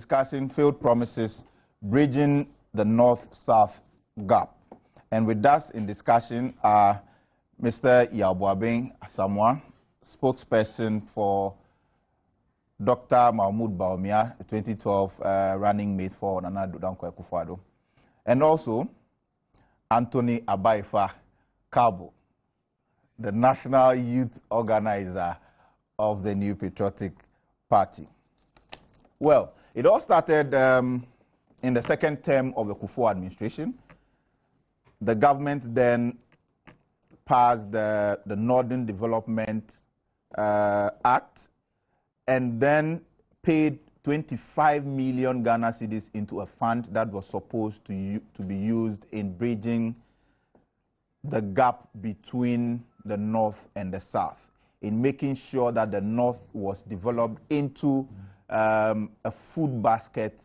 discussing failed promises, bridging the north-south gap. And with us in discussion are Mr. Yaw Buaben Asamoah, spokesperson for Dr. Mahmoud Bawumia, the 2012 uh, running mate for Nana Dankwa Akufo-Addo, and also Anthony Abayifaa Karbo, the national youth organizer of the New Patriotic Party. Well, it all started um, in the second term of the Kufuor administration. The government then passed the, the Northern Development uh, Act and then paid 25 million Ghana cedis into a fund that was supposed to, to be used in bridging the gap between the North and the South, in making sure that the North was developed into um, a food basket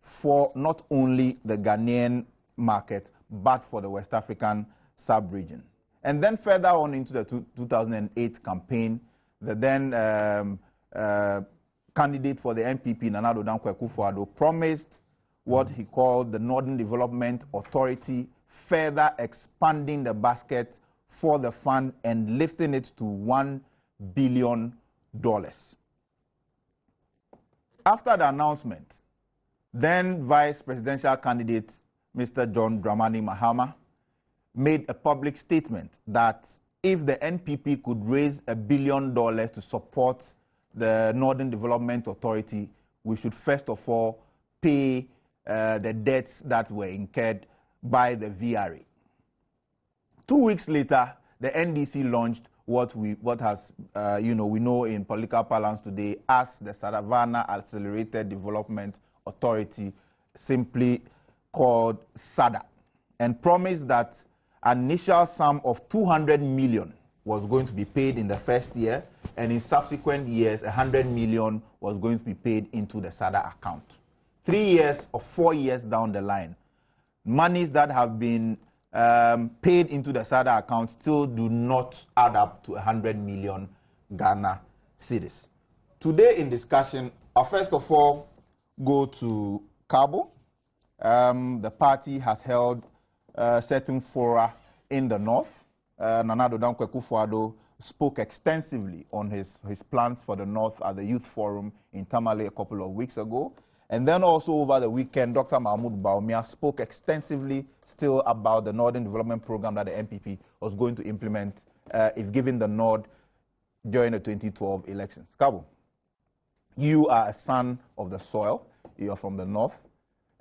for not only the Ghanaian market, but for the West African sub-region. And then further on into the two, 2008 campaign, the then um, uh, candidate for the NPP, Nana Addo Dankwa promised what he called the Northern Development Authority, further expanding the basket for the fund and lifting it to $1 billion. After the announcement, then vice presidential candidate Mr. John Dramani Mahama made a public statement that if the NPP could raise a billion dollars to support the Northern Development Authority, we should first of all pay uh, the debts that were incurred by the VRA. Two weeks later, the NDC launched what we what has uh, you know we know in political parlance today as the Savannah Accelerated Development Authority, simply called SADA, and promised that an initial sum of 200 million was going to be paid in the first year, and in subsequent years, 100 million was going to be paid into the SADA account. Three years or four years down the line, monies that have been um, paid into the SADA account still do not add up to 100 million Ghana cedis. Today in discussion, I'll first of all go to Karbo. Um, the party has held uh, certain fora in the north. Uh, Nana Addo Dankwa spoke extensively on his, his plans for the north at the youth forum in Tamale a couple of weeks ago. And then also over the weekend, Dr. Mahmoud Bawumia spoke extensively still about the Northern Development Program that the NPP was going to implement uh, if given the nod during the 2012 elections. Karbo, you are a son of the soil. You are from the north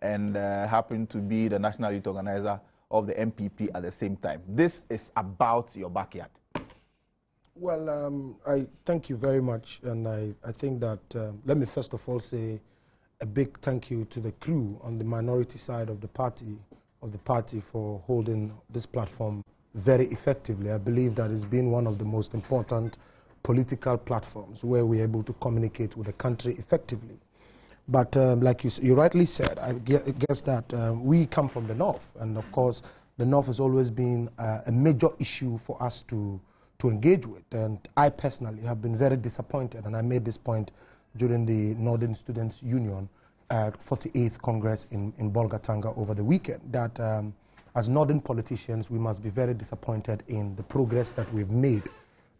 and uh, happen to be the national youth organizer of the NPP at the same time. This is about your backyard. Well, um, I thank you very much. And I, I think that, um, let me first of all say, a big thank you to the crew on the minority side of the party of the party for holding this platform very effectively. I believe that it's been one of the most important political platforms where we're able to communicate with the country effectively. But um, like you, you, rightly said, I guess that um, we come from the north, and of course, the north has always been uh, a major issue for us to to engage with. And I personally have been very disappointed, and I made this point during the Northern Students Union at 48th Congress in, in Bolgatanga over the weekend that um, as Northern politicians, we must be very disappointed in the progress that we've made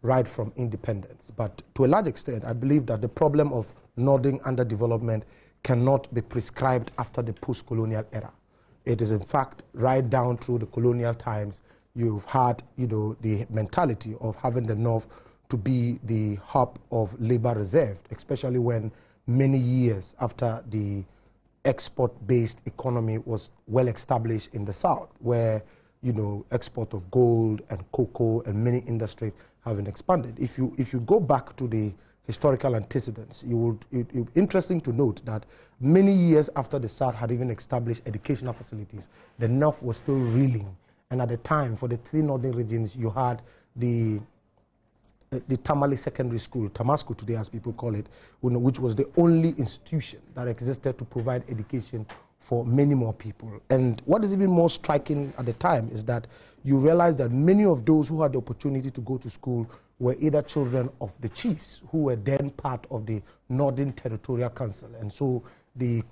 right from independence. But to a large extent, I believe that the problem of Northern underdevelopment cannot be prescribed after the post-colonial era. It is in fact right down through the colonial times, you've had you know, the mentality of having the North to be the hub of labor reserved, especially when many years after the export-based economy was well established in the South, where you know export of gold and cocoa and many industries having expanded. If you if you go back to the historical antecedents, you would it, it, interesting to note that many years after the South had even established educational facilities, the North was still reeling. And at the time, for the three northern regions, you had the the Tamale Secondary School, Tamasco today as people call it, which was the only institution that existed to provide education for many more people. And what is even more striking at the time is that you realize that many of those who had the opportunity to go to school were either children of the chiefs who were then part of the Northern Territorial Council. And so the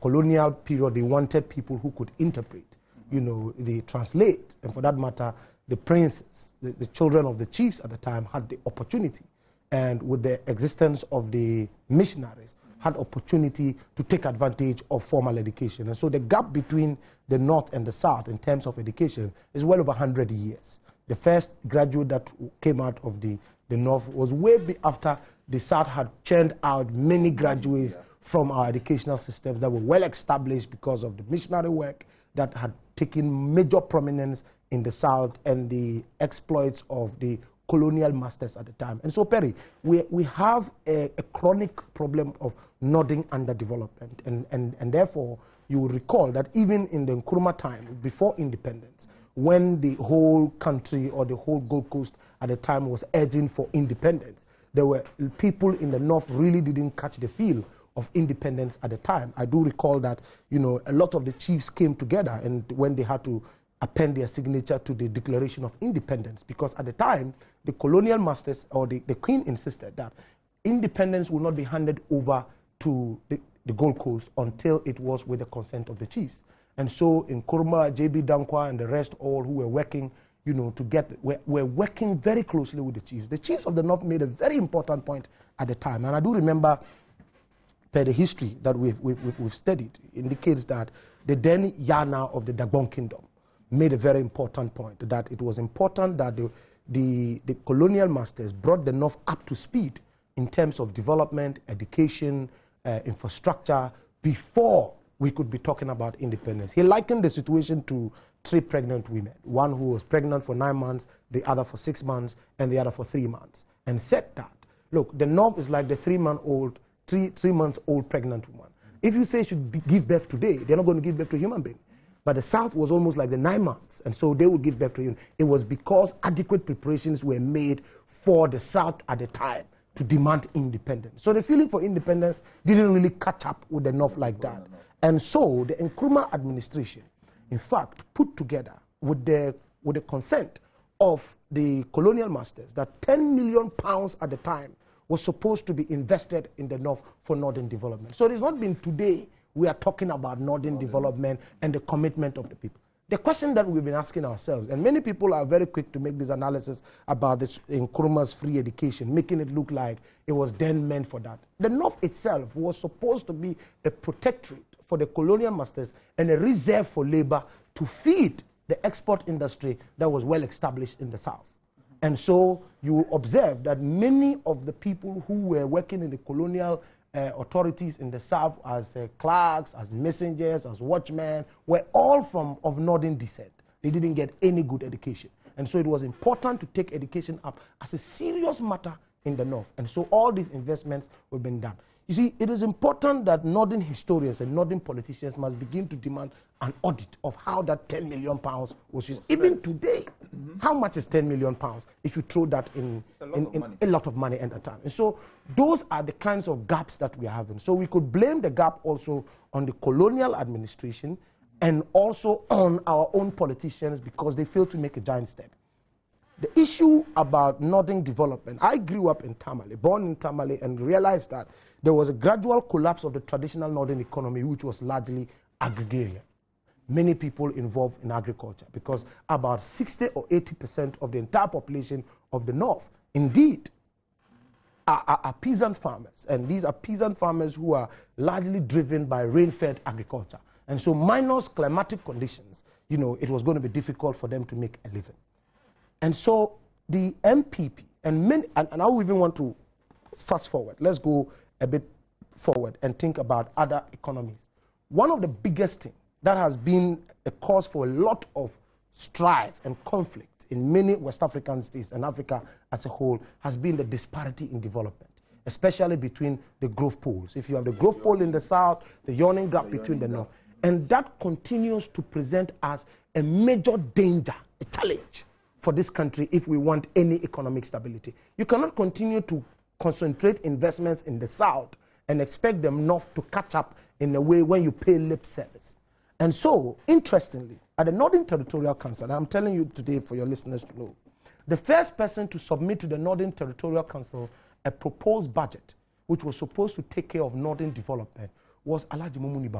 colonial period, they wanted people who could interpret, you know, they translate, and for that matter, the princes, the, the children of the chiefs at the time had the opportunity, and with the existence of the missionaries, had opportunity to take advantage of formal education. And so the gap between the North and the South in terms of education is well over 100 years. The first graduate that came out of the, the North was way after the South had churned out many graduates yeah. from our educational systems that were well established because of the missionary work that had taken major prominence in the South and the exploits of the colonial masters at the time. And so, Perry, we, we have a, a chronic problem of nodding underdevelopment. And, and, and therefore, you will recall that even in the Nkrumah time, before independence, when the whole country or the whole Gold Coast at the time was urging for independence, there were people in the north really didn't catch the feel of independence at the time. I do recall that, you know, a lot of the chiefs came together and when they had to append their signature to the Declaration of Independence because at the time, the colonial masters or the, the Queen insisted that independence would not be handed over to the, the Gold Coast until it was with the consent of the chiefs. And so in Nkrumah, J.B. Danquah, and the rest all who were working, you know, to get, were, were working very closely with the chiefs. The chiefs of the North made a very important point at the time. And I do remember, per the history that we've, we've, we've studied, indicates that the then Ya Na of the Dagbon Kingdom made a very important point, that it was important that the, the, the colonial masters brought the North up to speed in terms of development, education, uh, infrastructure before we could be talking about independence. He likened the situation to three pregnant women one who was pregnant for nine months, the other for six months, and the other for three months, and said that look, the North is like the three month old, three, three old pregnant woman. If you say she should give birth today, they're not going to give birth to a human being. But the South was almost like the nine months, and so they would give birth to you. It was because adequate preparations were made for the South at the time to demand independence. So the feeling for independence didn't really catch up with the North like that. And so the Nkrumah administration, in fact, put together with the, with the consent of the colonial masters that 10 million pounds at the time was supposed to be invested in the North for northern development. So it has not been today we are talking about northern development and the commitment of the people. The question that we've been asking ourselves, and many people are very quick to make this analysis about this Nkrumah's free education, making it look like it was then meant for that. The North itself was supposed to be a protectorate for the colonial masters and a reserve for labor to feed the export industry that was well established in the South. And so you observe that many of the people who were working in the colonial uh, authorities in the South as uh, clerks, as messengers, as watchmen, were all from of northern descent. They didn't get any good education. And so it was important to take education up as a serious matter in the North. And so all these investments were being done. You see, it is important that northern historians and northern politicians must begin to demand an audit of how that 10 million pounds was used. Even today, mm -hmm. how much is 10 million pounds if you throw that in, a lot, in, in a lot of money at a time? And so those are the kinds of gaps that we are having. So we could blame the gap also on the colonial administration and also on our own politicians because they failed to make a giant step. The issue about northern development, I grew up in Tamale, born in Tamale, and realized that there was a gradual collapse of the traditional northern economy, which was largely agrarian. Many people involved in agriculture because about 60 or 80% of the entire population of the north, indeed, are, are, are peasant farmers. And these are peasant farmers who are largely driven by rain fed agriculture. And so, minus climatic conditions, you know, it was going to be difficult for them to make a living. And so, the NPP, and, many, and, and I even want to fast forward, let's go a bit forward and think about other economies. One of the biggest things that has been a cause for a lot of strife and conflict in many West African states and Africa as a whole has been the disparity in development, especially between the growth poles. If you have the growth pole in the south, the yawning gap the between the north. And that continues to present as a major danger, a challenge for this country if we want any economic stability. You cannot continue to concentrate investments in the south and expect them north to catch up in a way when you pay lip service. And so, interestingly, at the Northern Territorial Council, I'm telling you today for your listeners to know, the first person to submit to the Northern Territorial Council a proposed budget which was supposed to take care of northern development was Alhaji Mumuni.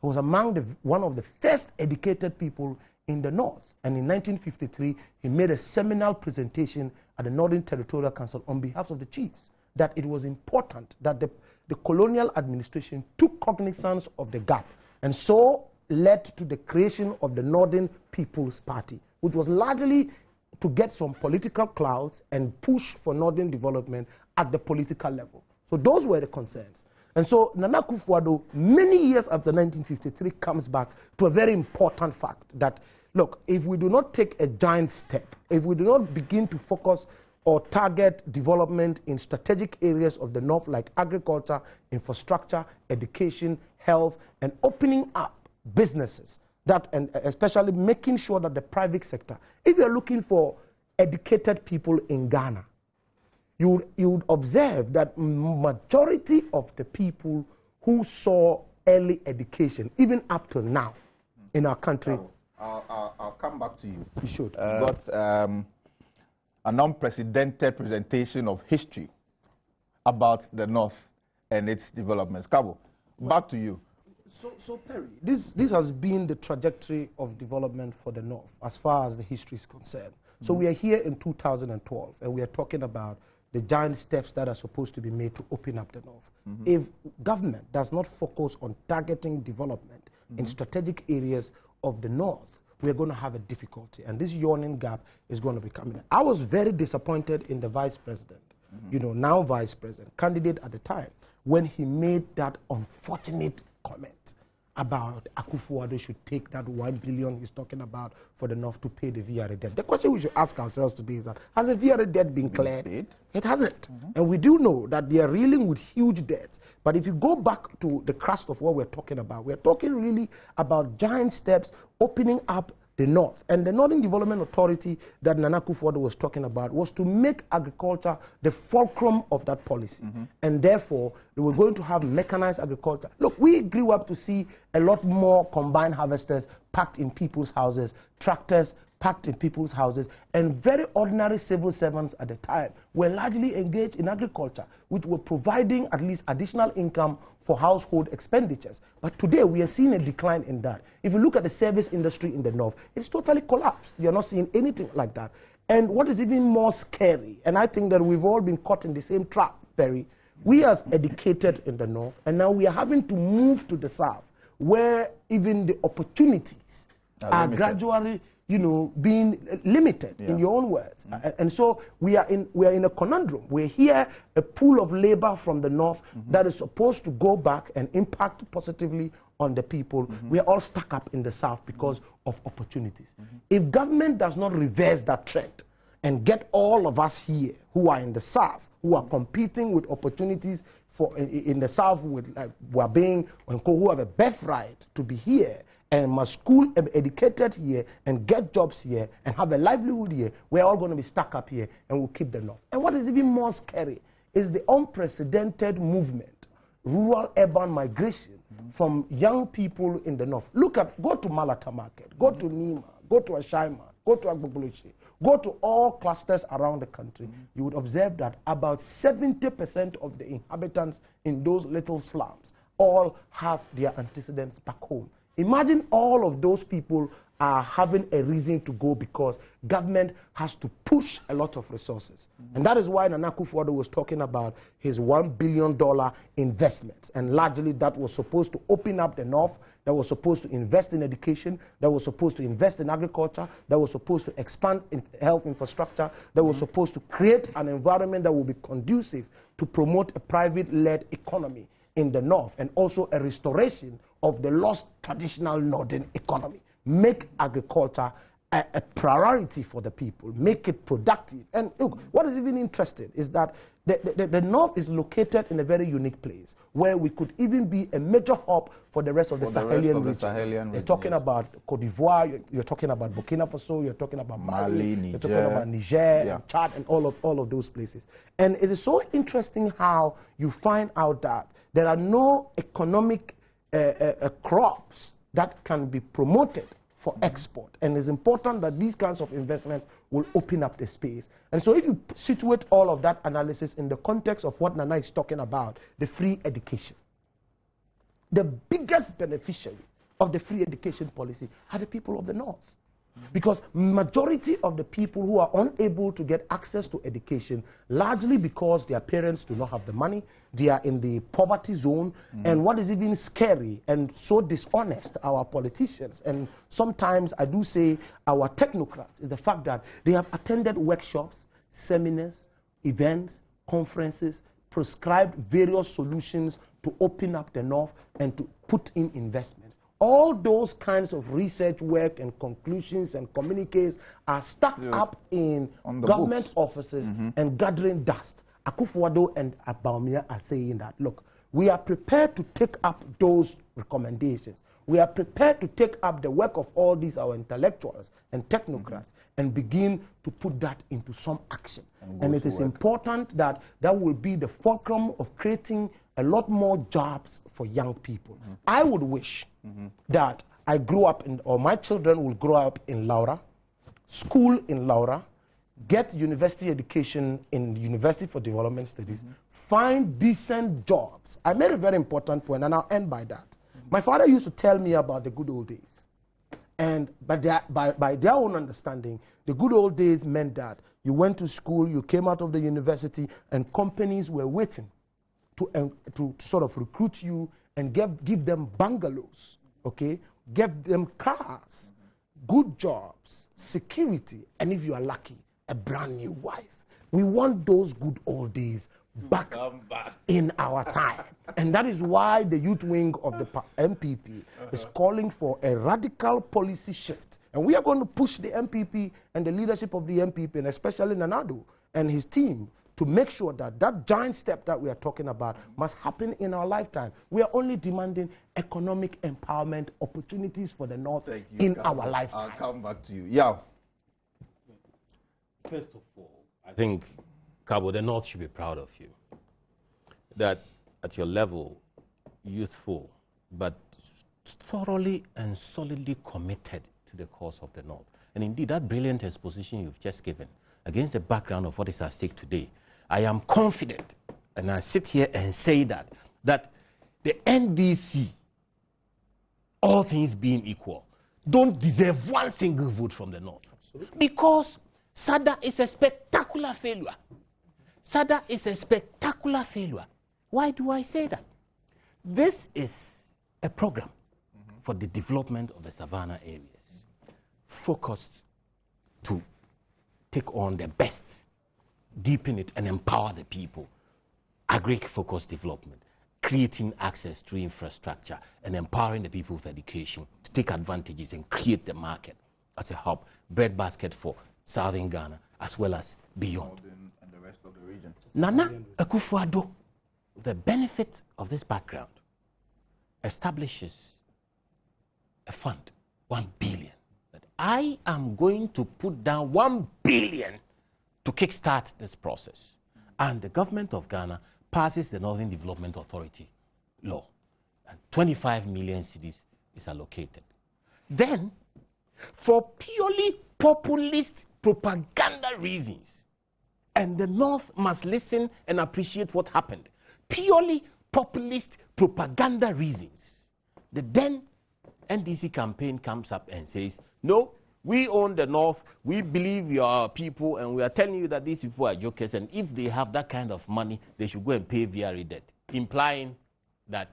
He was among the, one of the first educated people in the North. And in 1953, he made a seminal presentation at the Northern Territorial Council on behalf of the chiefs that it was important that the, the colonial administration took cognizance of the gap and so led to the creation of the Northern People's Party, which was largely to get some political clouds and push for Northern development at the political level. So those were the concerns. And so Nana Akufo-Addo, many years after 1953, comes back to a very important fact that, look, if we do not take a giant step, if we do not begin to focus or target development in strategic areas of the North like agriculture, infrastructure, education, health, and opening up businesses, that, and especially making sure that the private sector, if you're looking for educated people in Ghana, you would, you would observe that majority of the people who saw early education, even up to now, in our country. I'll, I'll, I'll come back to you. You should. Uh, got um, an unprecedented presentation of history about the North and its developments. Karbo, back to you. So, so Perry, this, this has been the trajectory of development for the North as far as the history is concerned. Mm -hmm. So we are here in 2012 and we are talking about the giant steps that are supposed to be made to open up the North. Mm -hmm. If government does not focus on targeting development mm -hmm. in mm-hmm. strategic areas of the North, we're going to have a difficulty. And this yawning gap is going to be coming. I was very disappointed in the vice president, mm -hmm. you know, now vice president, candidate at the time, when he made that unfortunate comment about Akufo-Addo should take that one billion he's talking about for the North to pay the VRA debt. The question we should ask ourselves today is that has the VRA debt been cleared? Paid? It hasn't. Mm -hmm. And we do know that they are reeling with huge debts. But if you go back to the crust of what we're talking about, we're talking really about giant steps opening up the North. And the Northern Development Authority that Nana Akufo-Addo was talking about was to make agriculture the fulcrum of that policy. Mm -hmm. And therefore, they were going to have mechanized agriculture. Look, we grew up to see a lot more combined harvesters packed in people's houses, tractors packed in people's houses, and very ordinary civil servants at the time were largely engaged in agriculture, which were providing at least additional income for household expenditures. But today we are seeing a decline in that. If you look at the service industry in the north, it's totally collapsed. You're not seeing anything like that. And what is even more scary, and I think that we've all been caught in the same trap, Perry, we are educated in the north, and now we are having to move to the south, where even the opportunities are, are gradually you know, being limited yeah. in your own words. Mm -hmm. And so we are in we are in a conundrum. We're here, a pool of labor from the north mm -hmm. that is supposed to go back and impact positively on the people. Mm -hmm. We are all stuck up in the south because of opportunities. Mm-hmm. If government does not reverse that trend and get all of us here who are in the south, who are competing with opportunities for in, in the south with like being who have a birthright to be here and must school educated here and get jobs here and have a livelihood here, we're all going to be stuck up here and we'll keep the north. And what is even more scary is the unprecedented movement, rural urban migration mm -hmm. from young people in the north. Look at, go to Malata Market, go mm -hmm. to Nima, go to Ashaiman, go to Agbogbloshie, go to all clusters around the country. Mm -hmm. You would observe that about 70% of the inhabitants in those little slums all have their antecedents back home. Imagine all of those people are having a reason to go because government has to push a lot of resources. Mm -hmm. And that is why Nana Akufo-Addo was talking about his $1 billion investments. And largely that was supposed to open up the North, that was supposed to invest in education, that was supposed to invest in agriculture, that was supposed to expand in health infrastructure, that mm -hmm. was supposed to create an environment that will be conducive to promote a private-led economy in the North and also a restoration of the lost traditional northern economy. Make agriculture a, a, priority for the people, make it productive. And look, what is even interesting is that the, the, the, north is located in a very unique place where we could even be a major hub for the rest of, the, the, Sahelian of the Sahelian region. You're talking about Cote d'Ivoire, you're, you're, talking about Burkina Faso, you're talking about Mali, Mali Niger, you're talking about Niger, yeah. Chad, and all of, all of those places. And it is so interesting how you find out that there are no economic uh, crops that can be promoted for export. And it's important that these kinds of investments will open up the space. And so if you situate all of that analysis in the context of what Nana is talking about, the free education, the biggest beneficiary of the free education policy are the people of the North. Because majority of the people who are unable to get access to education, largely because their parents do not have the money, they are in the poverty zone, mm. and what is even scary and so dishonest, our politicians, and sometimes I do say our technocrats, is the fact that they have attended workshops, seminars, events, conferences, prescribed various solutions to open up the North and to put in investments. All those kinds of research work and conclusions and communiques are stuck up in government books. offices mm -hmm. and gathering dust. Akufo-Addo and Bawumia are saying that, look, we are prepared to take up those recommendations. We are prepared to take up the work of all these our intellectuals and technocrats mm -hmm. and begin to put that into some action. And, and it is work. important that that will be the fulcrum of creating a lot more jobs for young people. Mm -hmm. I would wish mm -hmm. that I grew up in, or my children will grow up in Lawra, school in Lawra, get university education in University for Development Studies, find decent jobs. I made a very important point, and I'll end by that. My father used to tell me about the good old days. And by their, by, by their own understanding, the good old days meant that you went to school, you came out of the university, and companies were waiting to, um, to, sort of recruit you and give, give them bungalows, okay? Give them cars, good jobs, security, and if you are lucky, a brand new wife. We want those good old days back, back. in our time. and that is why the youth wing of the NPP uh -huh. is calling for a radical policy shift. And we are going to push the NPP and the leadership of the NPP, and especially Nana Addo and his team, to make sure that that giant step that we are talking about must happen in our lifetime. We are only demanding economic empowerment opportunities for the North you, in our lifetime. I'll come back to you. Yeah. First of all, I think, Karbo, the North should be proud of you. That at your level, youthful, but thoroughly and solidly committed to the cause of the North. And indeed, that brilliant exposition you've just given, against the background of what is at stake today, I am confident, and I sit here and say that, that the NDC, all things being equal, don't deserve one single vote from the North. Absolutely. Because SADA is a spectacular failure. SADA is a spectacular failure. Why do I say that? This is a program mm -hmm. for the development of the savannah areas, focused to take on the best deepen it and empower the people. Agri-focused development, creating access to infrastructure and empowering the people with education to take advantages and create the market as a hub, breadbasket for southern Ghana as well as beyond. And the rest of the region. Nana Akufo-Addo, the benefit of this background, establishes a fund, one billion. That I am going to put down one billion to kickstart this process. And the government of Ghana passes the Northern Development Authority law, and 25 million cedis is allocated. Then, for purely populist propaganda reasons, and the North must listen and appreciate what happened, purely populist propaganda reasons, the then NDC campaign comes up and says, no, we own the North. We believe you are people, and we are telling you that these people are jokers. And if they have that kind of money, they should go and pay VRA debt, implying that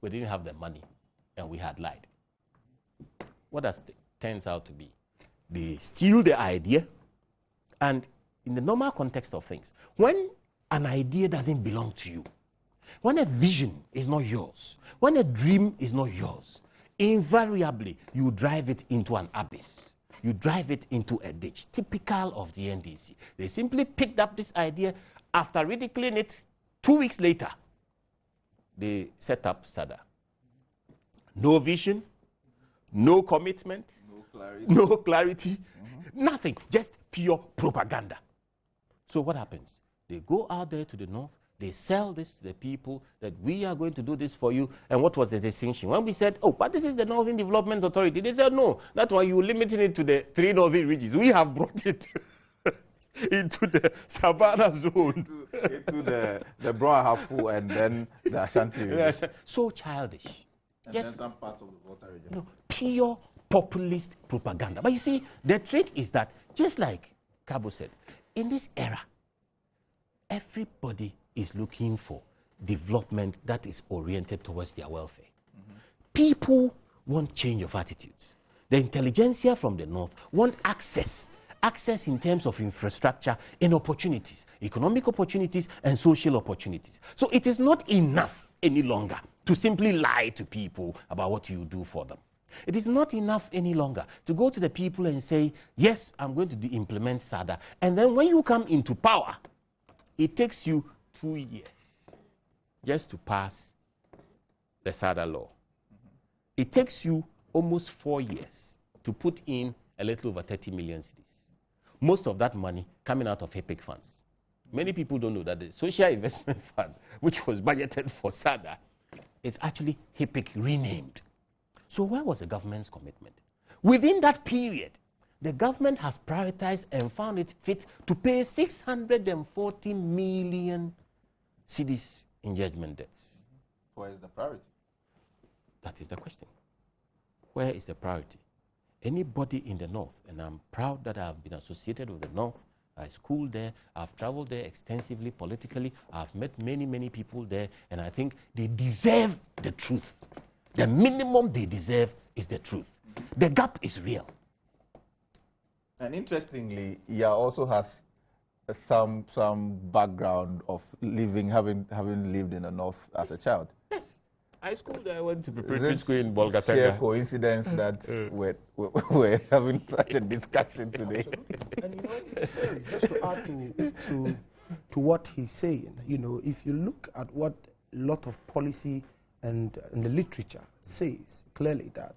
we didn't have the money and we had lied. What does it turns out to be? They steal the idea, and in the normal context of things, when an idea doesn't belong to you, when a vision is not yours, when a dream is not yours, invariably you drive it into an abyss. You drive it into a ditch, typical of the NDC. They simply picked up this idea after ridiculing it. Two weeks later, they set up SADA. No vision, no commitment, no clarity, no clarity mm -hmm. nothing, just pure propaganda. So what happens? They go out there to the north, they sell this to the people that we are going to do this for you. And what was the distinction? When we said, oh, but this is the Northern Development Authority, they said, no, that's why you're limiting it to the three northern regions. We have brought it into the savannah zone. into, into the the Brong Ahafo and then the Ashanti region. Yes, so childish. And Yes, then some parts of the water region. you know, pure populist propaganda. But you see, the trick is that, just like Karbo said, in this era, everybody is looking for development that is oriented towards their welfare. People want change of attitudes. The intelligentsia from the north want access, access in terms of infrastructure and opportunities, economic opportunities and social opportunities. So it is not enough any longer to simply lie to people about what you do for them. It is not enough any longer to go to the people and say, Yes, I'm going to implement SADA. And then when you come into power, it takes you two years just to pass the SADA law. It takes you almost four years to put in a little over 30 million cedis. Most of that money coming out of HIPC funds. Many people don't know that the Social Investment Fund, which was budgeted for SADA, is actually HIPC renamed. So, where was the government's commitment? Within that period, the government has prioritized and found it fit to pay 640 million cedis in judgment debts. Where is the priority? That is the question. Where is the priority? Anybody in the North, and I'm proud that I've been associated with the North. I schooled there, I've traveled there extensively politically, I've met many, many people there, and I think they deserve the truth. The minimum they deserve is the truth. The gap is real. And interestingly, Iya also has some some background of living, having having lived in the north as a child. Yes. High school there, I went to Is preparatory it school in sheer Bolgatanga. coincidence mm. that we're, we're, we're having such a discussion today. and you know, just to add to, to, to what he's saying, you know, if you look at what a lot of policy and, and the literature says clearly that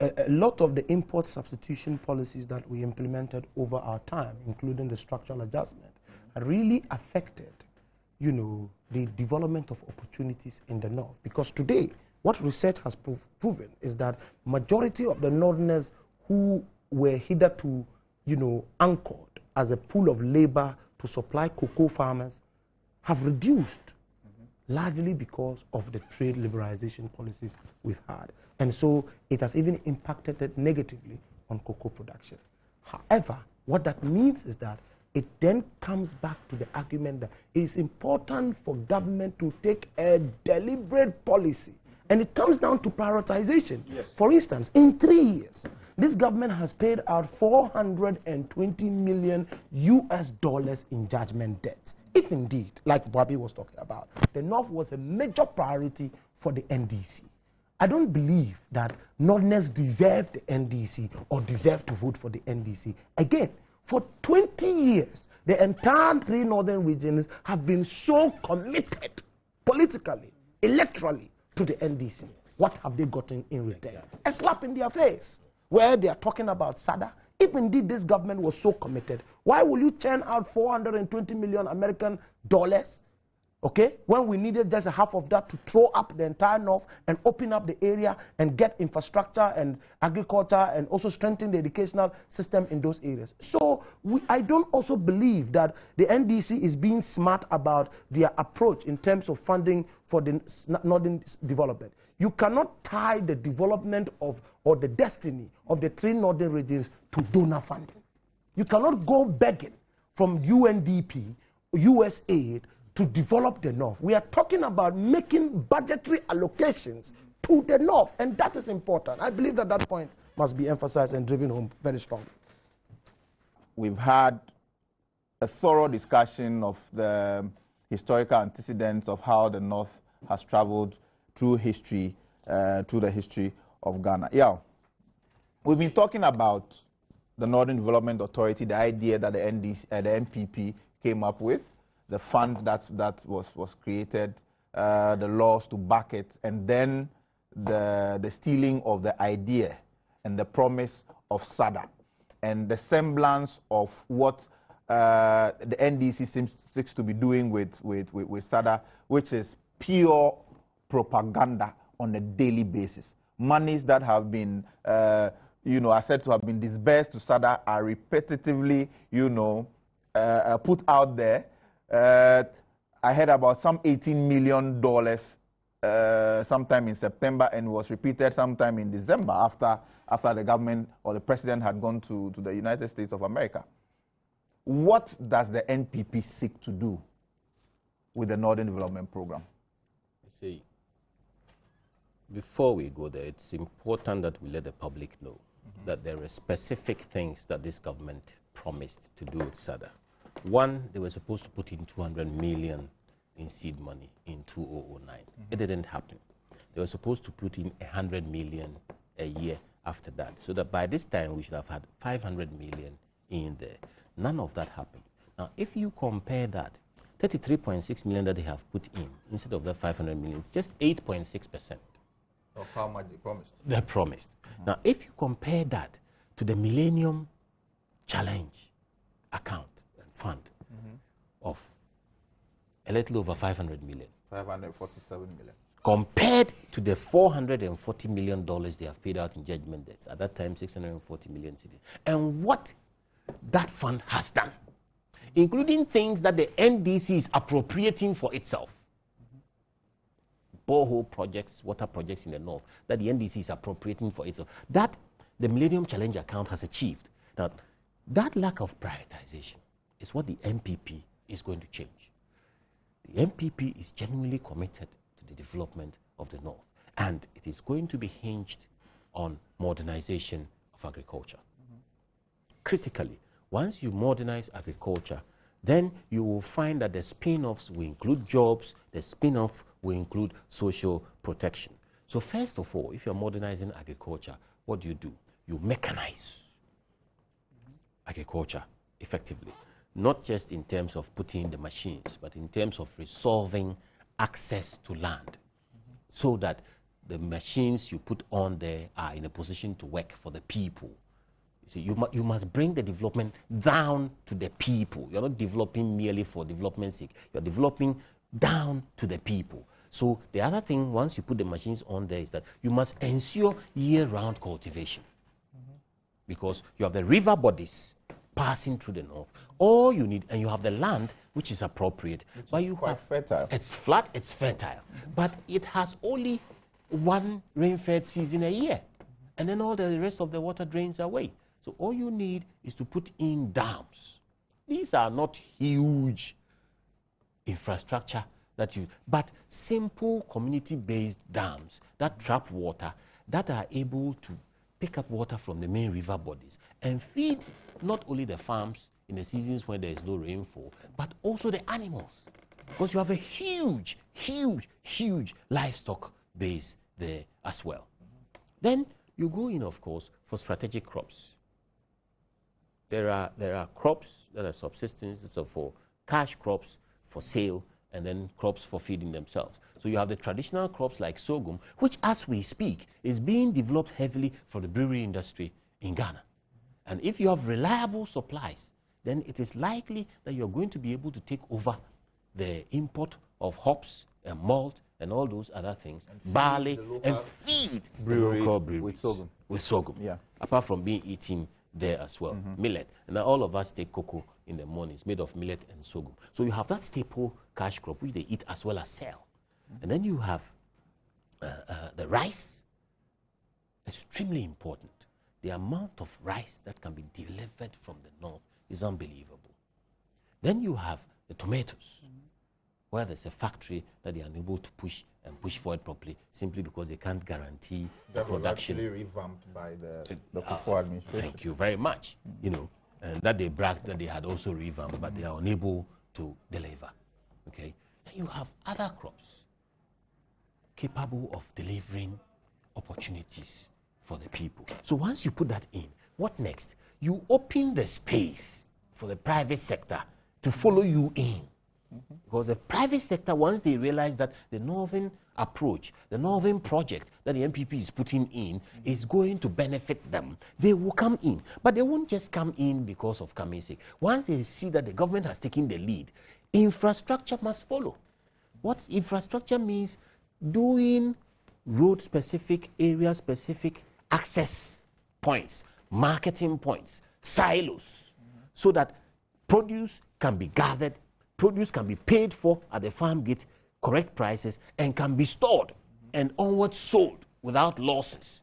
a, a lot of the import substitution policies that we implemented over our time, including the structural adjustment, really affected you know, the development of opportunities in the north. Because today, what research has prov- proven is that majority of the northerners who were hitherto, you know, anchored as a pool of labor to supply cocoa farmers have reduced mm-hmm. largely because of the trade liberalization policies we've had. And so it has even impacted it negatively on cocoa production. However, what that means is that it then comes back to the argument that it's important for government to take a deliberate policy. And it comes down to prioritization. For instance, in three years, this government has paid out 420 million US dollars in judgment debts. If indeed, like Bobby was talking about, the North was a major priority for the NDC. I don't believe that Northerners deserve the NDC or deserve to vote for the NDC. Again, for 20 years, the entire three northern regions have been so committed politically, electorally to the NDC. What have they gotten in return? A slap in their face, where they are talking about SADA. If indeed this government was so committed, why will you churn out 420 million American dollars okay? When we needed just a half of that to throw up the entire north and open up the area and get infrastructure and agriculture and also strengthen the educational system in those areas. So we, i don't also believe that the ndc is being smart about their approach in terms of funding for the northern development. You cannot tie the development of or the destiny of the three northern regions to donor funding. You cannot go begging from UNDP, USAID to develop the North. We are talking about making budgetary allocations to the North, and that is important. I believe that that point must be emphasized and driven home very strongly. we've had a thorough discussion of the historical antecedents of how the North has traveled through history, uh, through the history of Ghana. Yeah, we've been talking about the Northern Development Authority, the idea that the, NDC, uh, the NPP came up with, the fund that, that was, was created, uh, the laws to back it, and then the, the stealing of the idea and the promise of SADA and the semblance of what uh, the NDC seems, seems to be doing with, with, with, with SADA, which is pure propaganda on a daily basis. Monies that have been, uh, you know, are said to have been disbursed to SADA are repetitively, you know, uh, uh, put out there. Uh, I heard about some 18 million dollars uh, sometime in September, and was repeated sometime in December after after the government or the president had gone to, to the United States of America. What does the NPP seek to do with the Northern Development Program? See, before we go there, it's important that we let the public know mm -hmm. that there are specific things that this government promised to do with SADA. One, they were supposed to put in 200 million in seed money in 2009. Mm -hmm. It didn't happen. They were supposed to put in 100 million a year after that, so that by this time we should have had 500 million in there. None of that happened. Now, if you compare that, 33.6 million that they have put in instead of the 500 million, it's just 8.6 percent of how much they promised. They promised. Mm -hmm. Now, if you compare that to the Millennium Challenge account and fund mm -hmm. of a little over 500 million. 547 million. Compared to the 440 million dollars they have paid out in judgment debts, at that time 640 million cedis. And what that fund has done, including things that the NDC is appropriating for itself borehole projects, water projects in the north that the NDC is appropriating for itself. That the Millennium Challenge account has achieved. Now, that lack of prioritization is what the NPP is going to change. The NPP is genuinely committed to the development of the north, and it is going to be hinged on modernization of agriculture. Mm -hmm. Critically, once you modernize agriculture, then you will find that the spin-offs will include jobs, the spin-off will include social protection. So first of all, if you're modernizing agriculture, what do you do? You mechanize agriculture effectively, not just in terms of putting the machines, but in terms of resolving access to land mm -hmm. so that the machines you put on there are in a position to work for the people You See, you, mu you must bring the development down to the people. You're not developing merely for development's sake. You're developing down to the people. So the other thing, once you put the machines on there, is that you must ensure year-round cultivation. Mm -hmm. Because you have the river bodies passing through the north. All you need, and you have the land, which is appropriate. Which but is you quite have, fertile. It's flat, it's fertile. But it has only one rain-fed season a year. And then all the rest of the water drains away. So all you need is to put in dams. These are not huge infrastructure that you, but simple community-based dams that trap water that are able to pick up water from the main river bodies and feed not only the farms in the seasons when there is no rainfall, but also the animals. Because you have a huge, huge, huge livestock base there as well. Then you go in, of course, for strategic crops. There are, there are crops that are subsistence, so for cash crops for sale, and then crops for feeding themselves. So you have the traditional crops like sorghum, which as we speak is being developed heavily for the brewery industry in Ghana. And if you have reliable supplies, then it is likely that you're going to be able to take over the import of hops and malt and all those other things, and barley, and feed breweries, breweries with sorghum. With sorghum. Yeah. Apart from being eaten there as well, mm -hmm. millet. And all of us take cocoa in the mornings, made of millet and sorghum. So you have that staple cash crop, which they eat as well as sell. Mm -hmm. And then you have uh, uh, the rice, extremely important. The amount of rice that can be delivered from the north is unbelievable. Then you have the tomatoes, mm -hmm. where there's a factory that they are unable to push and push forward properly simply because they can't guarantee that the production. That was actually revamped by the, the uh, administration. Thank you very much. Mm -hmm. You know, and that they bragged that they had also revamped, but they are unable to deliver. Okay? Then you have other crops capable of delivering opportunities for the people. So once you put that in, what next? You open the space for the private sector to follow you in. -hmm. Because the private sector, once they realize that the northern approach, the northern project that the NPP is putting in mm -hmm. is going to benefit them, they will come in. But they won't just come in because of coming sick. Once they see that the government has taken the lead, infrastructure must follow. What infrastructure means? Doing road specific, area specific access points, marketing points, silos, mm -hmm. so that produce can be gathered, produce can be paid for at the farm gate, correct prices, and can be stored and onward sold without losses.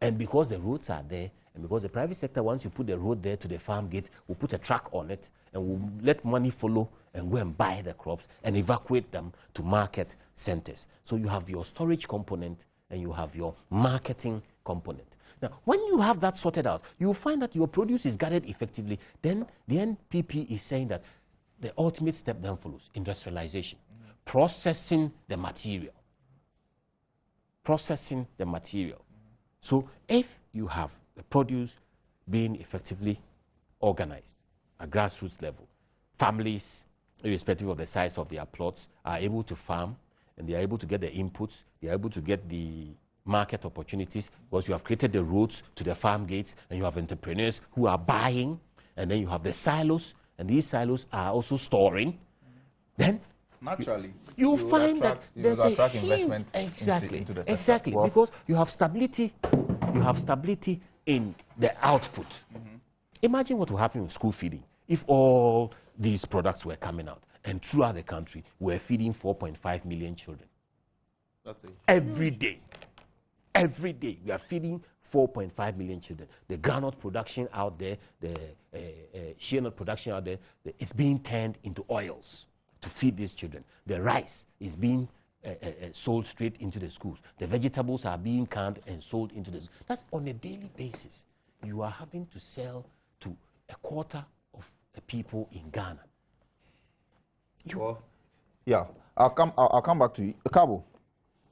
And because the roads are there, and because the private sector, once you put the road there to the farm gate, will put a truck on it and will let money follow and go and buy the crops and evacuate them to market centers. So you have your storage component and you have your marketing component. Now, when you have that sorted out, you will find that your produce is gathered effectively. Then the NPP is saying that the ultimate step then follows industrialization, mm-hmm. processing the material. Processing the material. Mm-hmm. So, if you have the produce being effectively organized at grassroots level, families, irrespective of the size of their plots, are able to farm and they are able to get the inputs, they are able to get the market opportunities because you have created the roads to the farm gates and you have entrepreneurs who are buying and then you have the silos and these silos are also storing. Then naturally you, you find attract, that there's a huge, exactly into, into exactly well, because you have stability you have stability in the output. Mm-hmm. Imagine what will happen with school feeding if all these products were coming out and throughout the country we're feeding 4.5 million children every day Every day, we are feeding 4.5 million children. The groundnut production out there, the uh, uh, shea nut production out there, the, it's being turned into oils to feed these children. The rice is being uh, uh, sold straight into the schools. The vegetables are being canned and sold into the. That's on a daily basis. You are having to sell to a quarter of the people in Ghana. You well, yeah, I'll come. I'll, I'll come back to you, Karbo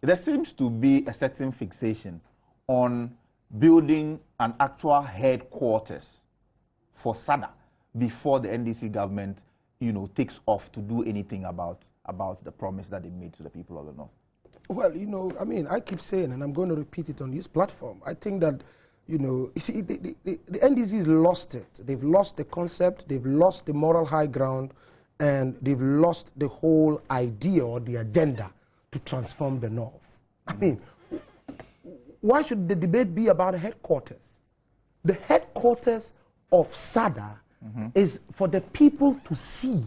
there seems to be a certain fixation on building an actual headquarters for SADA before the NDC government, you know, takes off to do anything about, about the promise that they made to the people of the North? Well, you know, I mean, I keep saying, and I'm going to repeat it on this platform, I think that, you know, you see, the, the, the NDC has lost it. They've lost the concept, they've lost the moral high ground, and they've lost the whole idea or the agenda to transform the North. I mean, why should the debate be about headquarters? The headquarters of SADA mm-hmm. is for the people to see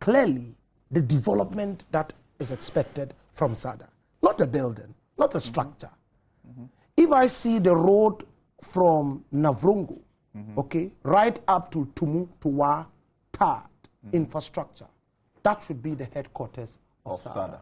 clearly the development that is expected from SADA. Not a building, not a mm-hmm. structure. Mm-hmm. If I see the road from Navrongo, mm-hmm. okay, right up to Tumu, Tuwa, Tad, mm-hmm. infrastructure, that should be the headquarters of, of SADA. SADA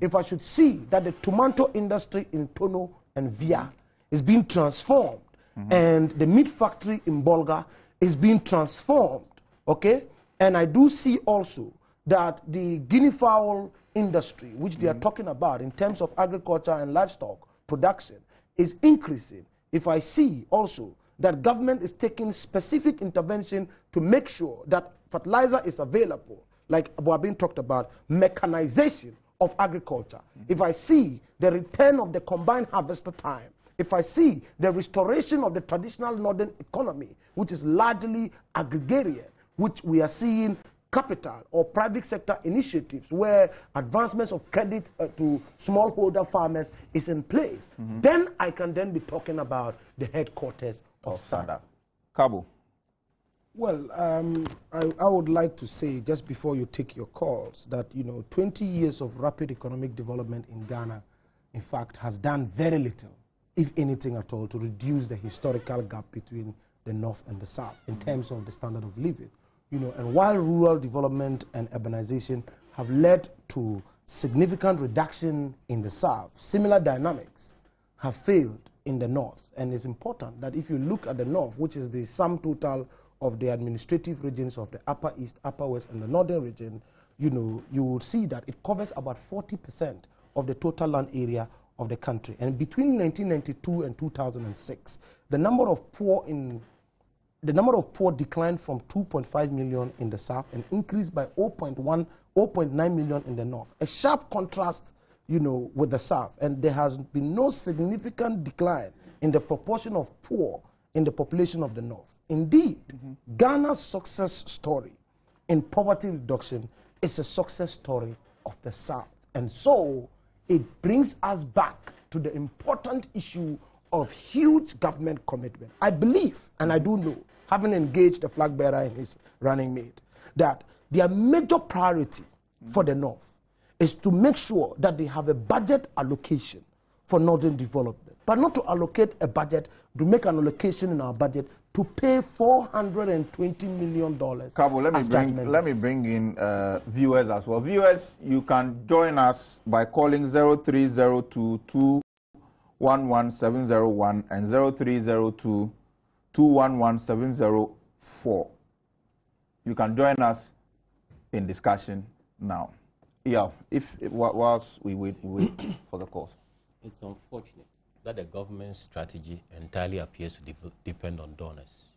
if I should see that the tomato industry in Tono and Vea is being transformed mm-hmm. and the meat factory in Bolga is being transformed, okay? And I do see also that the guinea fowl industry, which they are mm-hmm. talking about in terms of agriculture and livestock production, is increasing. If I see also that government is taking specific intervention to make sure that fertilizer is available, like Abu talked about, mechanization of agriculture, mm -hmm. if I see the return of the combined harvester time, if I see the restoration of the traditional northern economy, which is largely agrarian, which we are seeing capital or private sector initiatives where advancements of credit uh, to smallholder farmers is in place, mm -hmm. then I can then be talking about the headquarters of, of SADA. Karbo. Well, um, I, I, would like to say just before you take your calls that you know 20 years of rapid economic development in Ghana, in fact, has done very little, if anything at all, to reduce the historical gap between the north and the south in terms of the standard of living. You know, and while rural development and urbanization have led to significant reduction in the south, similar dynamics have failed in the north. And it's important that if you look at the north, which is the sum total of the administrative regions of the Upper East, Upper West, and the Northern region, you know, you will see that it covers about 40% of the total land area of the country. And between 1992 and 2006, the number of poor in the number of poor declined from 2.5 million in the south and increased by 0.1, 0.9 million in the north. A sharp contrast, you know, with the south. And there has been no significant decline in the proportion of poor in the population of the north. Indeed, mm -hmm. Ghana's success story in poverty reduction is a success story of the South. And so it brings us back to the important issue of huge government commitment. I believe, and I do know, having engaged the flag bearer in his running mate, that their major priority for the North is to make sure that they have a budget allocation for northern development, but not to allocate a budget, to make an allocation in our budget to pay $420 million. Karbo, let me bring let me bring in uh, viewers as well. Viewers, you can join us by calling 0302 211 and 0302 211 You can join us in discussion now. Yeah, if, if whilst we wait, we wait for the calls. It's unfortunate that the government's strategy entirely appears to depend on donors.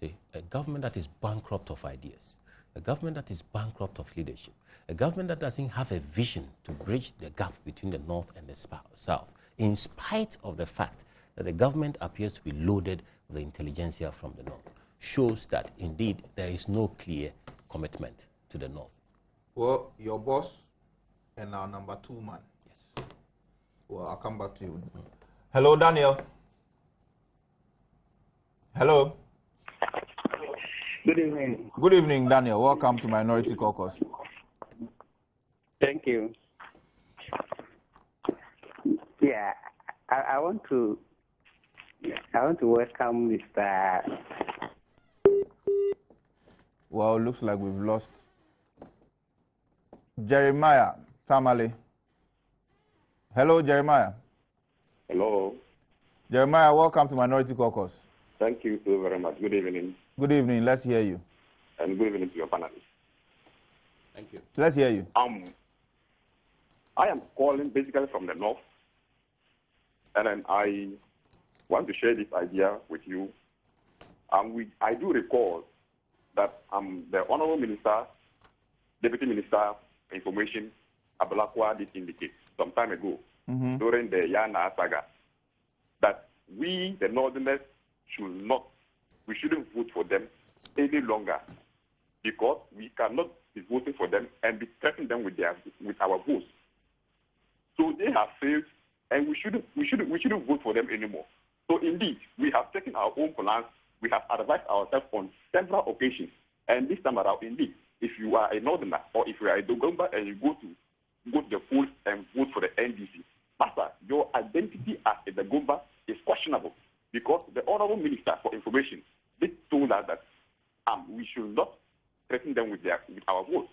See, a government that is bankrupt of ideas, a government that is bankrupt of leadership, a government that doesn't have a vision to bridge the gap between the North and the South, in spite of the fact that the government appears to be loaded with the intelligentsia from the North, shows that indeed there is no clear commitment to the North. Well, your boss and our number two man. Yes. Well, I'll come back to you. Hello, Daniel. Hello. Good evening. Good evening, Daniel. Welcome to Minority Caucus. Thank you. Yeah, I, I want to I want to welcome Mr. Well, looks like we've lost Jeremiah Tamale. Hello, Jeremiah. Hello. Jeremiah, welcome to Minority Caucus. Thank you so very much. Good evening. Good evening. Let's hear you. And good evening to your panelists. Thank you. Let's hear you. Um, I am calling basically from the north and then I want to share this idea with you. Um, we, I do recall that um, the Honorable Minister, Deputy Minister Information, Ablakwa did indicate some time ago mm-hmm. during the Ya Na saga that we, the Northerners, should not, we shouldn't vote for them any longer because we cannot be voting for them and be threatening them with, their, with our votes. So they have failed and we shouldn't, we shouldn't, we shouldn't vote for them anymore. So indeed, we have taken our own plans. We have advised ourselves on several occasions. And this time around, indeed, if you are a northerner or if you are a Dagomba and you go to go to the polls and vote for the NDC, Master, your identity as a Dagomba is questionable because the Honorable Minister for Information did told us that um, we should not threaten them with, their, with our votes.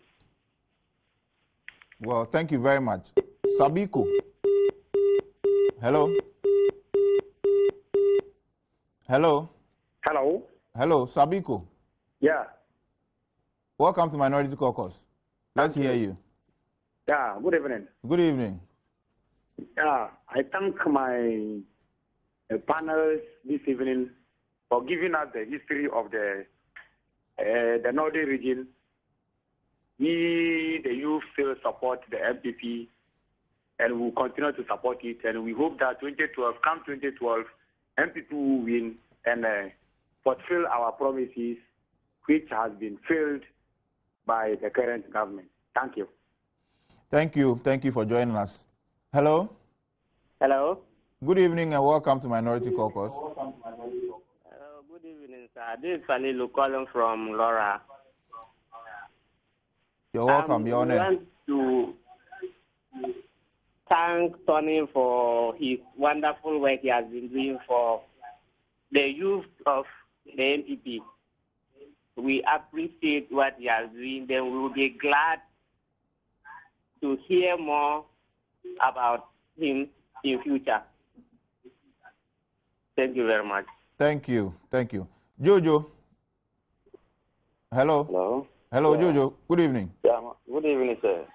Well, thank you very much. Sabiko. Hello. Hello. Hello. Hello, Sabiko. Yeah. Welcome to Minority Caucus. Let's hear you. Yeah, good evening. Good evening. Yeah, I thank my uh, this evening for giving us the history of the uh, the northern region. We, the youth, still support the NPP and we will continue to support it. And we hope that 2012, come 2012, NPP will win and uh, fulfill our promises, which has been failed by the current government. Thank you. Thank you. Thank you for joining us. Hello. Hello. Good evening and welcome to Minority Caucus. Uh, good evening, sir. This is Fanilu calling from Lawra. You're welcome. Um, Your name. want to thank Tony for his wonderful work he has been doing for the youth of the NPP. We appreciate what he has doing. Then we will be glad to hear more about him in future. Thank you very much. Thank you. Thank you. Jojo. Hello. Hello. Hello, yeah. Jojo. Good evening. Yeah, good evening, sir.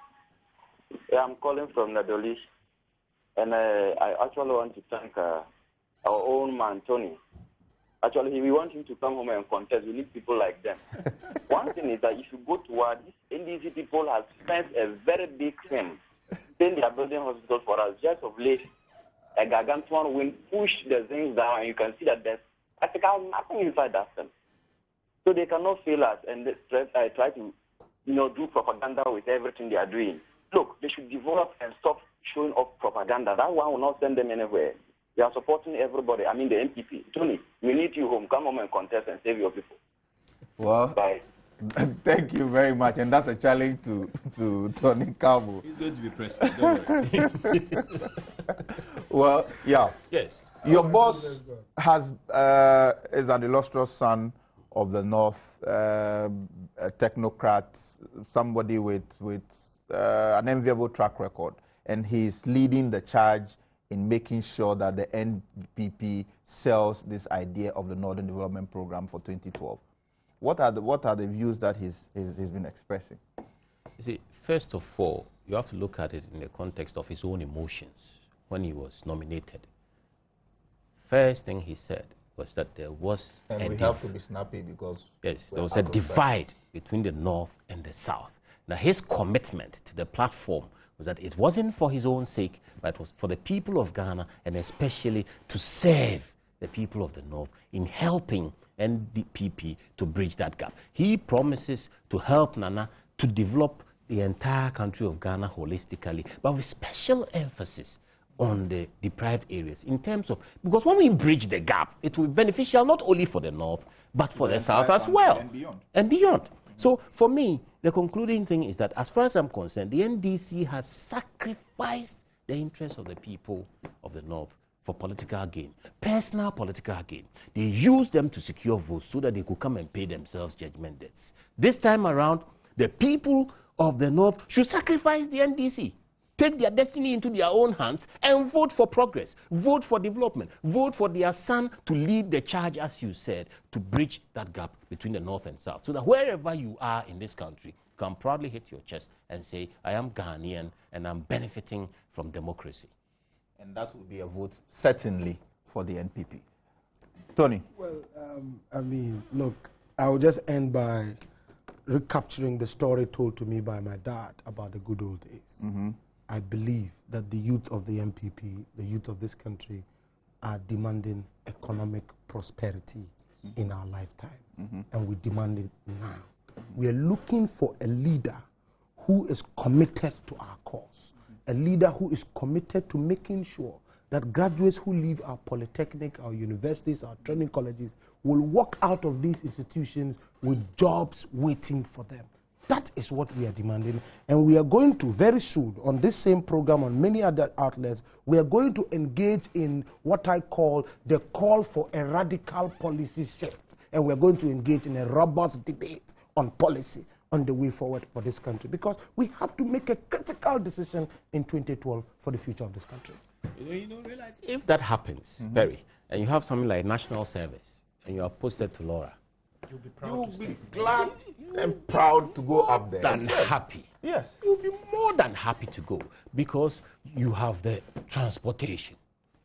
Yeah, I'm calling from Nadolish. And uh, I actually want to thank uh, our own man, Tony. Actually, we want him to come home and contest. We need people like them. One thing is that if you go to war, these NDC people have spent a very big thing. Then they are building hospitals for us. Just of late, a gargantuan wind pushed the things down, and you can see that there's practically nothing inside that thing. So they cannot fail us and try, uh, try to, you know, do propaganda with everything they are doing. Look, they should develop and stop showing off propaganda. That one will not send them anywhere. We are supporting everybody. I mean, the NPP. Tony, we need you home. Come home and contest and save your people. Well, Bye. Thank you very much. And that's a challenge to, to Tony Karbo. He's going to be president. Don't worry. Well, yeah. yes. Your boss has uh, is an illustrious son of the North, uh, a technocrat, somebody with with uh, an enviable track record, and he's leading the charge in making sure that the NPP sells this idea of the Northern Development Program for 2012. What are the what are the views that he's he's, he's been expressing? You see, first of all, you have to look at it in the context of his own emotions when he was nominated. First thing he said was that there was And a we have to be snappy because Yes, there was a divide between the North and the South. Now, his commitment to the platform was that it wasn't for his own sake, but it was for the people of Ghana and especially to serve the people of the North in helping NDPP to bridge that gap. He promises to help Nana to develop the entire country of Ghana holistically, but with special emphasis on the deprived areas in terms of because when we bridge the gap, it will be beneficial not only for the north but for the, south as well and beyond. and beyond. So for me, the concluding thing is that as far as I'm concerned, the NDC has sacrificed the interests of the people of the north for political gain, personal political gain. They used them to secure votes so that they could come and pay themselves judgment debts. This time around, the people of the north should sacrifice the NDC take their destiny into their own hands and vote for progress, vote for development, vote for their son to lead the charge, as you said, to bridge that gap between the north and south. So that wherever you are in this country, you can proudly hit your chest and say, I am Ghanaian and I'm benefiting from democracy. and that will be a vote certainly for the NPP. Tony, Well, um, I mean, look, I will just end by recapturing the story told to me by my dad about the good old days. I believe that the youth of the NPP, the youth of this country, are demanding economic prosperity mm-hmm. in our lifetime, mm-hmm. and we demand it now. We are looking for a leader who is committed to our cause, a leader who is committed to making sure that graduates who leave our polytechnic, our universities, our training colleges will walk out of these institutions with jobs waiting for them. That is what we are demanding. And we are going to, very soon, on this same program, on many other outlets, we are going to engage in what I call the call for a radical policy shift. And we are going to engage in a robust debate on policy on the way forward for this country because we have to make a critical decision in 2012 for the future of this country. You don't realize if that happens, mm-hmm. Barry, and you have something like national service, and you are posted to Lawra, you'll be glad and proud to go up there. than happy. Yes. You'll be more than happy to go because you have the transportation.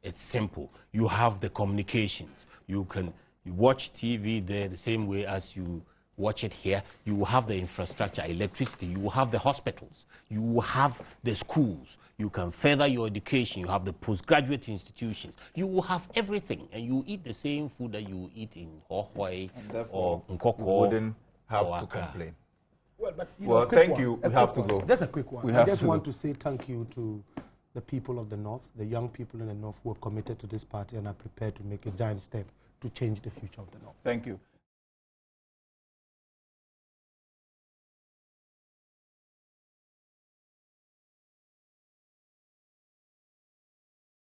It's simple. You have the communications. You can you watch TV there the same way as you watch it here. You will have the infrastructure, electricity. You will have the hospitals. You will have the schools. You can further your education. You have the postgraduate institutions. You will have everything, and you eat the same food that you eat in Hohoe or Nkoko. You wouldn't have or to complain. Well, but you Well, a quick thank one, you. a We quick have to one. go. Just a quick one. We I just to want go. to say thank you to the people of the North, the young people in the North who are committed to this party and are prepared to make a giant step to change the future of the North. Thank you.